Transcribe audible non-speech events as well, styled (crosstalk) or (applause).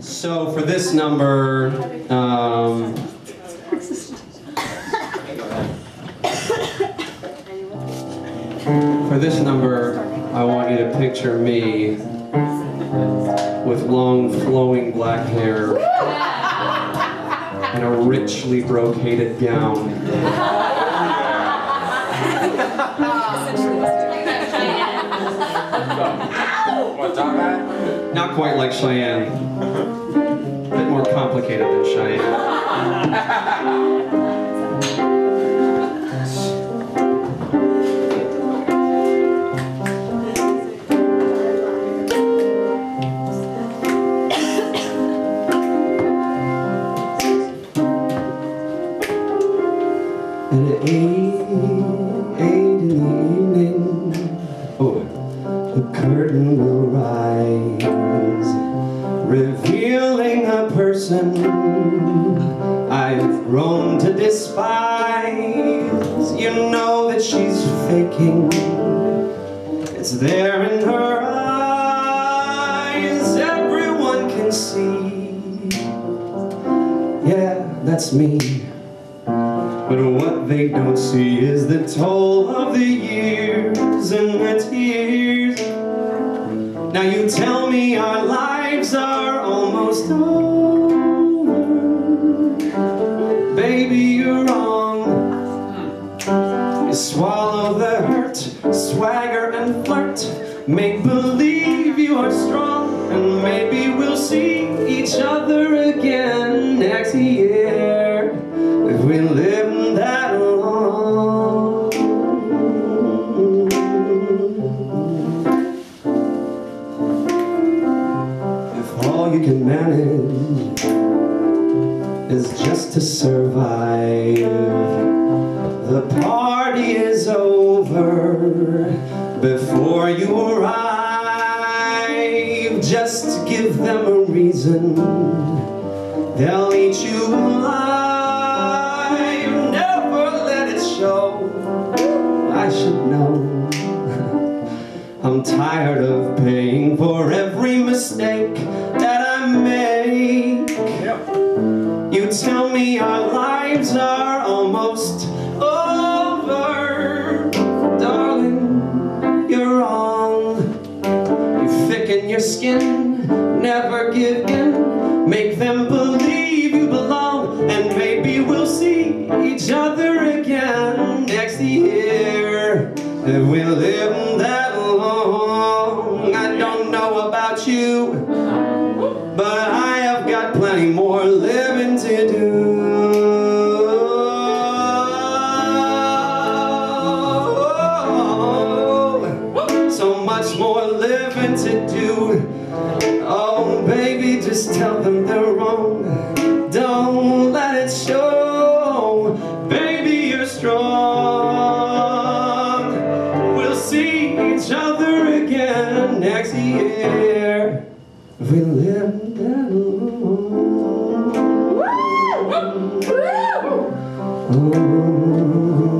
So for this number, um, for this number, I want you to picture me with long flowing black hair and a richly brocaded gown. What, John Not quite like Cheyenne. A bit more complicated than Cheyenne. And curtain will rise, revealing a person I've grown to despise. You know that she's faking, it's there in her eyes, everyone can see. Yeah, that's me. But what they don't see is the toll of the years and the tears. Now you tell me our lives are almost over. Baby, you're wrong. You swallow the hurt, swagger and flirt. Make believe you are strong, and maybe all you can manage is just to survive, the party is over before you arrive. Just give them a reason, they'll eat you alive. Never let it show. I should know. (laughs) I'm tired of paying for every mistake make. You tell me our lives are almost over. Darling, you're wrong. You thicken your skin, never give in. Make them believe you belong, and maybe we'll see each other again next year. If we live that more living to do. So much more living to do. Oh, baby, just tell them they're wrong. Don't let it show. Baby, you're strong. We'll see each other again next year. We live that. Oh.